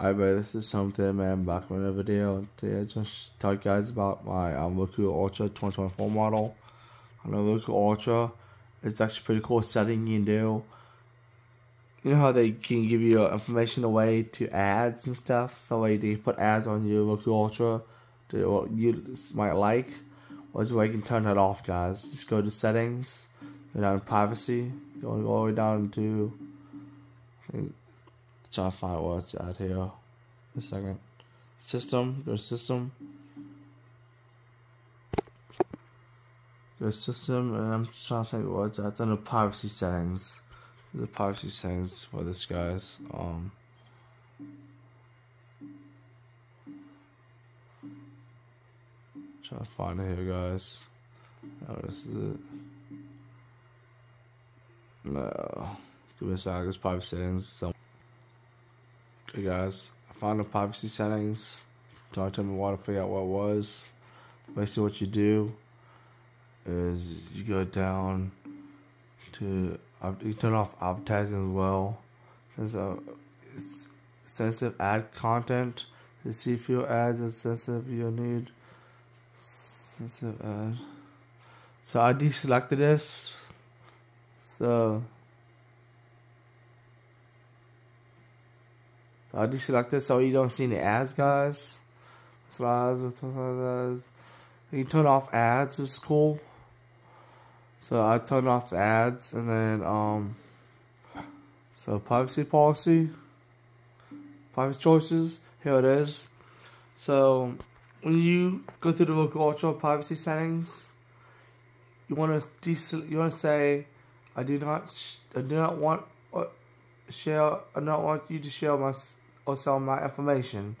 Alright, this is something, man. Back with another video, today, I just you guys about my um, Roku Ultra 2024 model. On the Roku Ultra, it's actually pretty cool setting you can do. You know how they can give you information away to ads and stuff, so like they put ads on your Roku Ultra to what you might like. Well, this way you can turn that off, guys. Just go to settings, go down to privacy, go all the way down to trying to find what's at here. A second. System. Go system. Go system, and I'm trying to think what's at. It's under privacy settings. The privacy settings for this guys. Um. Trying to find it here, guys. Oh, this is it. No. Give me a second. It's privacy settings. Hey guys, I found the privacy settings. Talk to me while to figure out what it was. Basically, what you do is you go down to you turn off advertising as well. Since uh, sensitive ad content to see if your ads are sensitive you need sensitive ad. So I deselected this. So I deselect this so you don't see any ads, guys. You turn off ads, it's cool. So I turn off the ads and then um so privacy policy, privacy choices, here it is. So when you go through the Roku Ultra privacy settings, you want to you want to say I do not I do not want uh, share I do not want you to share my also my information.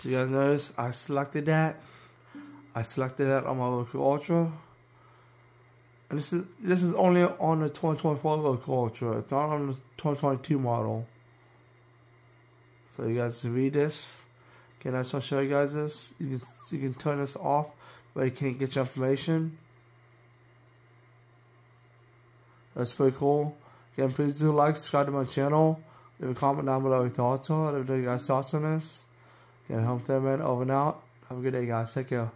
So you guys notice I selected that. I selected that on my Roku Ultra. And this is this is only on the 2024 Roku Ultra. It's not on the 2022 model. So you guys read this. Okay, I just want to show you guys this. You can you can turn this off, but you can't get your information. That's pretty cool. Again, please do like, subscribe to my channel. Leave a comment down below your thoughts on it. If you guys thoughts on this. Get home there, man. Over and out. Have a good day, guys. Take care.